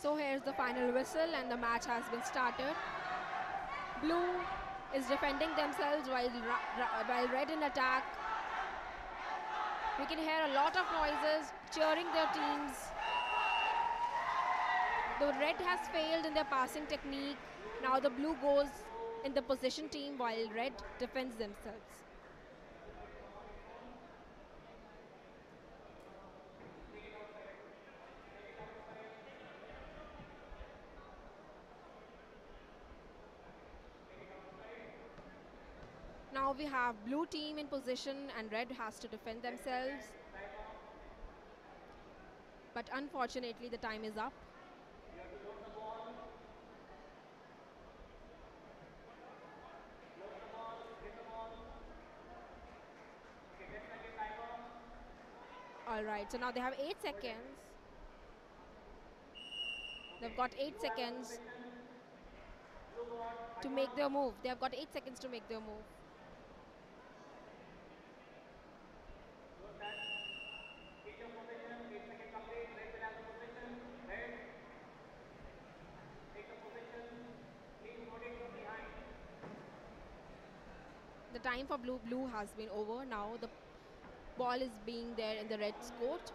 So here's the final whistle and the match has been started. Blue is defending themselves while, while red in attack. We can hear a lot of noises cheering their teams. The red has failed in their passing technique. Now the blue goes in the position team while red defends themselves. Now we have blue team in position and red has to defend themselves. But unfortunately the time is up. All right, so now they have eight seconds. They've got eight seconds to make their move. They've got eight seconds to make their move. The time for blue blue has been over. Now the ball is being there in the red court.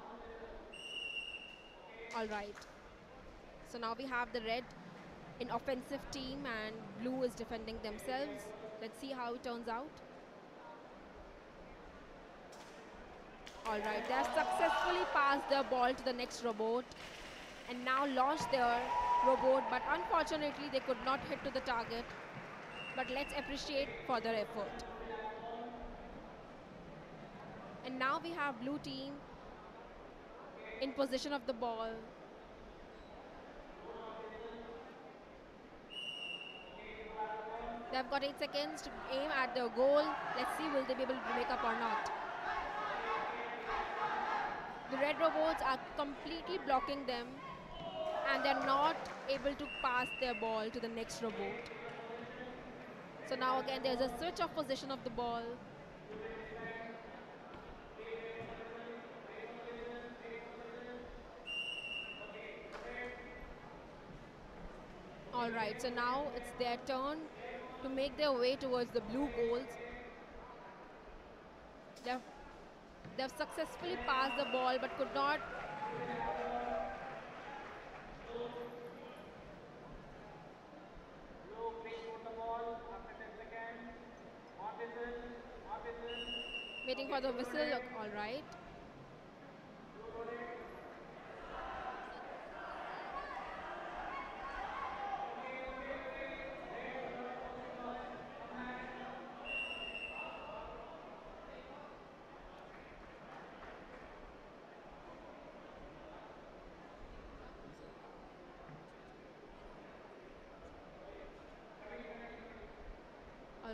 All right. So now we have the red in offensive team and blue is defending themselves. Let's see how it turns out. All right, they have successfully passed the ball to the next robot and now launched their robot, but unfortunately they could not hit to the target. But let's appreciate further effort. And now we have blue team in possession of the ball. They've got 8 seconds to aim at the goal. Let's see will they be able to make up or not. The red robots are completely blocking them and they're not able to pass their ball to the next robot. So now again there's a switch of position of the ball. All right, so now it's their turn to make their way towards the blue goals. They've, they've successfully passed the ball but could not waiting for the whistle, all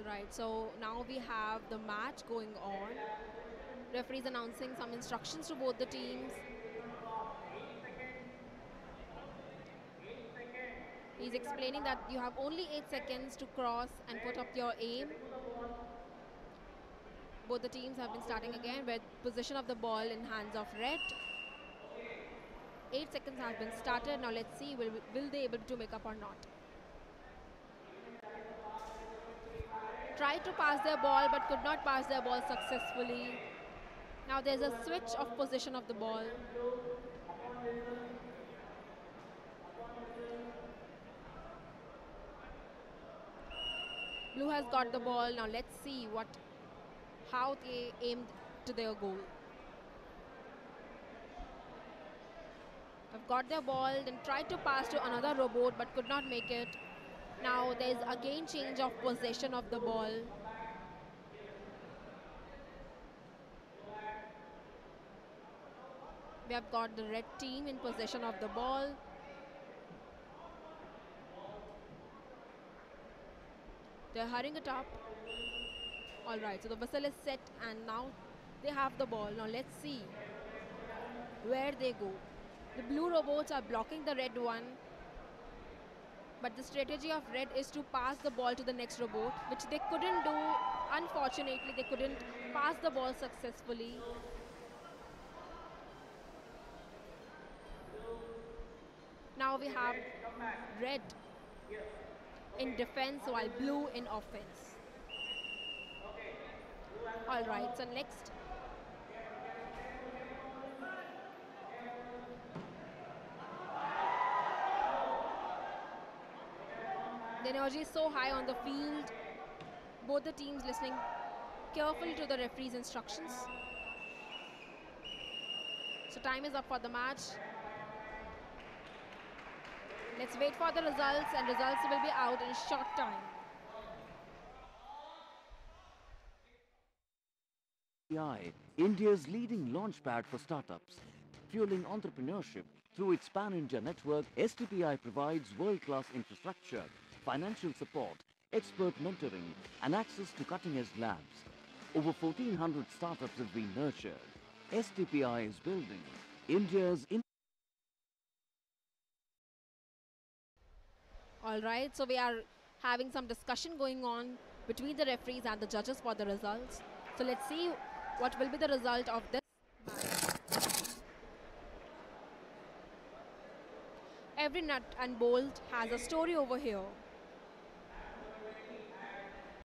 All right, so now we have the match going on. Referees announcing some instructions to both the teams. He's explaining that you have only 8 seconds to cross and put up your aim. Both the teams have been starting again with position of the ball in hands of red. 8 seconds have been started. Now let's see will, will they able to make up or not. Tried to pass their ball but could not pass their ball successfully. Now there's a switch of position of the ball. Blue has got the ball. Now let's see what how they aimed to their goal. Have got their ball, then tried to pass to another robot but could not make it. Now there's again change of possession of the ball. We have got the red team in possession of the ball. They're hurrying it up. Alright, so the whistle is set and now they have the ball. Now let's see where they go. The blue robots are blocking the red one but the strategy of red is to pass the ball to the next robot, which they couldn't do. Unfortunately, they couldn't pass the ball successfully. Now we have red in defense while blue in offense. All right, so next. The energy is so high on the field. Both the teams listening carefully to the referee's instructions. So time is up for the match. Let's wait for the results and results will be out in short time. STPI, India's leading launchpad for startups. Fueling entrepreneurship through its pan-India network, STPI provides world-class infrastructure, financial support, expert mentoring and access to cutting-edge labs. Over 1400 startups have been nurtured. STPI is building India's in All right, so we are having some discussion going on between the referees and the judges for the results. So let's see what will be the result of this. Every nut and bolt has a story over here.